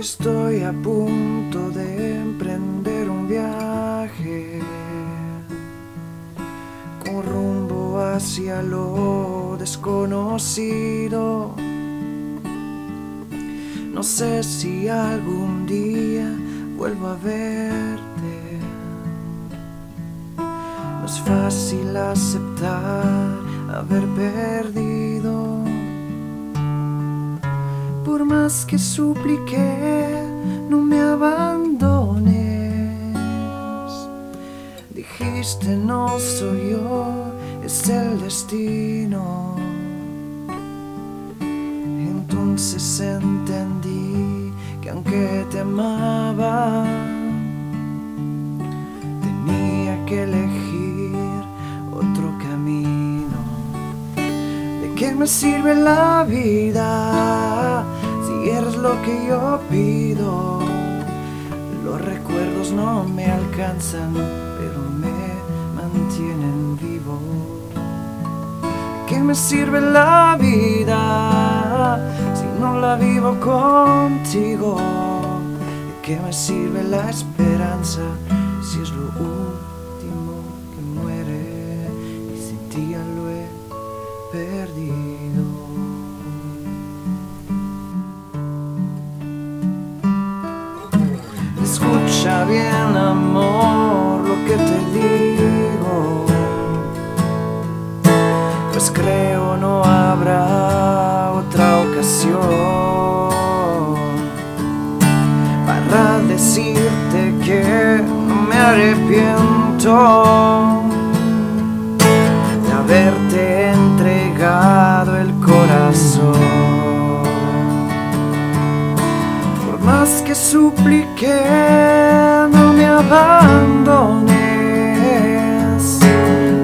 Estoy a punto de emprender un viaje con rumbo hacia lo desconocido. No sé si algún día vuelvo a verte. No es fácil aceptar haber perdido. Más que supliqué, no me abandones. Dijiste no soy yo, es el destino. Entonces entendí que aunque te amaba, tenía que elegir otro camino. ¿De qué me sirve la vida lo que yo pido? Los recuerdos no me alcanzan, pero me mantienen vivo. ¿De qué me sirve la vida si no la vivo contigo? ¿De qué me sirve la esperanza si es lo último que muere y sin ti ya lo he perdido? Bien, amor, lo que te digo. Pues creo no habrá otra ocasión para decirte que no me arrepiento que supliqué, no me abandones.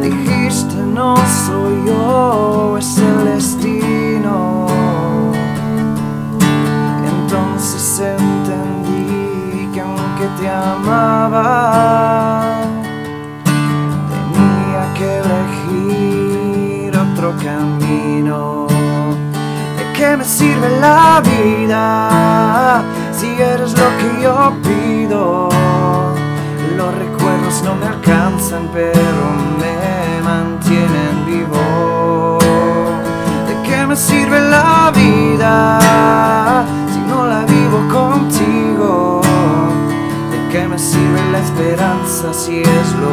Dijiste no soy yo, es el destino. Entonces entendí que aunque te amaba, tenía que elegir otro camino. ¿De qué me sirve la vida si eres lo que yo pido? Los recuerdos no me alcanzan, pero me mantienen vivo. ¿De qué me sirve la vida si no la vivo contigo? ¿De qué me sirve la esperanza si es lo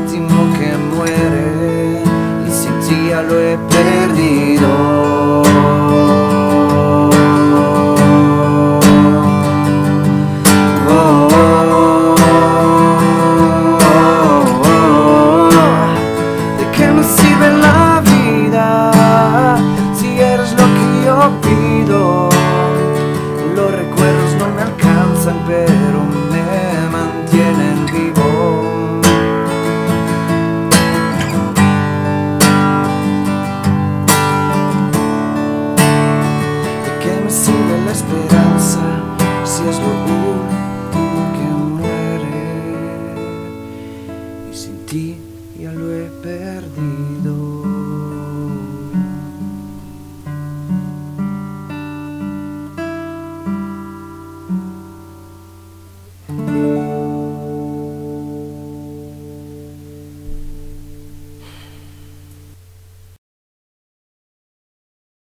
último que muere? Y sin ti ya lo he perdido.